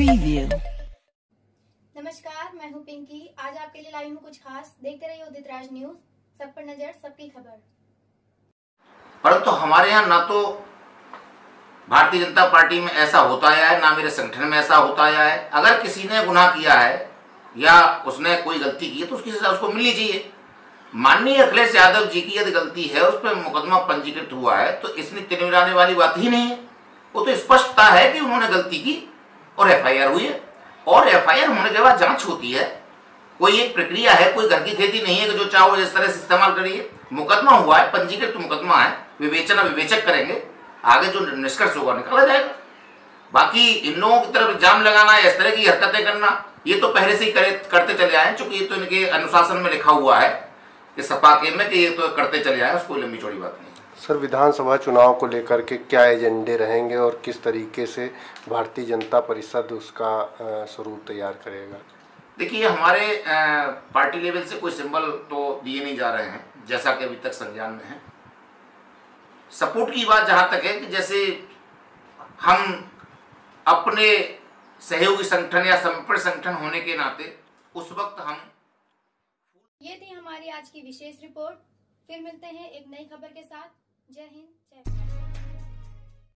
Preview. नमस्कार मैं हूँ पिंकी। आज आपके लिए लाई हूँ कुछ खास। देखते रहिए उदित राज न्यूज़। सब पर नज़र सबकी खबर। परंतु तो हमारे यहाँ ना तो भारतीय जनता पार्टी में ऐसा होता आया है ना मेरे संगठन में ऐसा होता आया है। अगर किसी ने गुनाह किया है या उसने कोई गलती की है तो उसकी सजा उसको मिलनी चाहिए। माननीय अखिलेश यादव जी की यदि गलती है उस पर मुकदमा पंजीकृत हुआ है तो इसमें तिरमिराने वाली बात ही नहीं है। वो तो स्पष्टता है कि उन्होंने गलती की। और एफआईआर हुई है। और एफआईआर होने के बाद जाँच होती है। कोई एक प्रक्रिया है, कोई घर की खेती नहीं है कि जो चाहो इस तरह से इस्तेमाल करिए मुकदमा हुआ है, पंजीकृत मुकदमा है, विवेचना विवेचक करेंगे। आगे जो निष्कर्ष होगा, निकाला जाएगा। बाकी इन लोगों की तरफ़ जाम लगाना इस तरह की हरकतें करना, ये तो पहले से ही करे, करते चले आए चूँकि ये तो इनके अनुशासन में लिखा हुआ है कि सपा के में कि ये तो करते चले आए उसको लंबी चौड़ी बात नहीं। सर विधानसभा चुनाव को लेकर के क्या एजेंडे रहेंगे और किस तरीके से भारतीय जनता परिषद उसका स्वरूप तैयार करेगा? देखिए हमारे पार्टी लेवल से कोई सिंबल तो दिए नहीं जा रहे हैं जैसा कि अभी तक संज्ञान में है। सपोर्ट की बात जहाँ तक है कि जैसे हम अपने सहयोगी संगठन या समर्पण संगठन होने के नाते उस वक्त हम ये थी हमारी आज की विशेष रिपोर्ट। फिर मिलते हैं एक नई खबर के साथ। जय हिंद जय भारत।